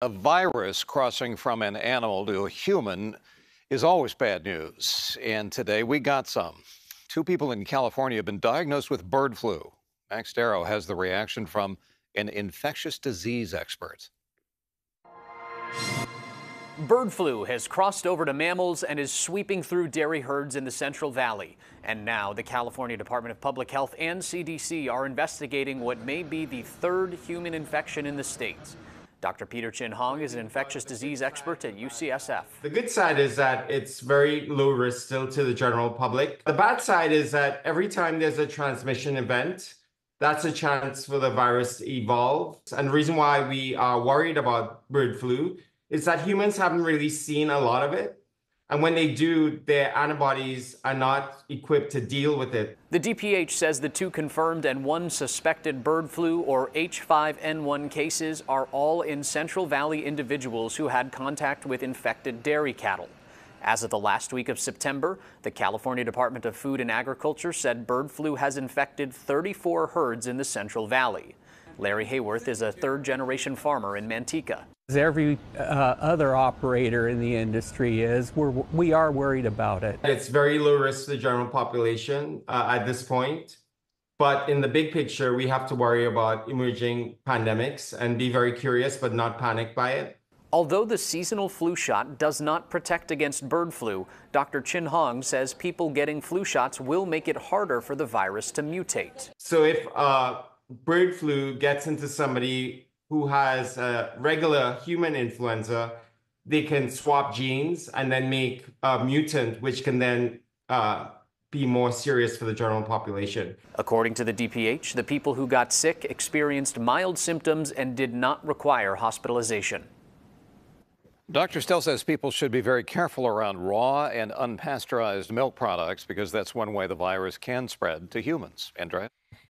A virus crossing from an animal to a human is always bad news. And today we got some. Two people in California have been diagnosed with bird flu. Max Darrow has the reaction from an infectious disease expert. Bird flu has crossed over to mammals and is sweeping through dairy herds in the Central Valley. And now the California Department of Public Health and CDC are investigating what may be the third human infection in the state. Dr. Peter Chin Hong is an infectious disease expert at UCSF. The good side is that it's very low risk still to the general public. The bad side is that every time there's a transmission event, that's a chance for the virus to evolve. And the reason why we are worried about bird flu is that humans haven't really seen a lot of it. And when they do, their antibodies are not equipped to deal with it. The DPH says the two confirmed and one suspected bird flu or H5N1 cases are all in Central Valley individuals who had contact with infected dairy cattle. As of the last week of September, the California Department of Food and Agriculture said bird flu has infected 34 herds in the Central Valley. Larry Hayworth is a third generation farmer in Manteca. As every uh, other operator in the industry is, we're, we are worried about it. It's very low risk to the general population uh, at this point. But in the big picture, we have to worry about emerging pandemics and be very curious but not panic by it. Although the seasonal flu shot does not protect against bird flu, Dr. Chin Hong says people getting flu shots will make it harder for the virus to mutate. So if uh, bird flu gets into somebody who has a regular human influenza, they can swap genes and then make a mutant, which can then uh, be more serious for the general population. According to the DPH, the people who got sick experienced mild symptoms and did not require hospitalization. Dr. Stell says people should be very careful around raw and unpasteurized milk products because that's one way the virus can spread to humans. Andrea?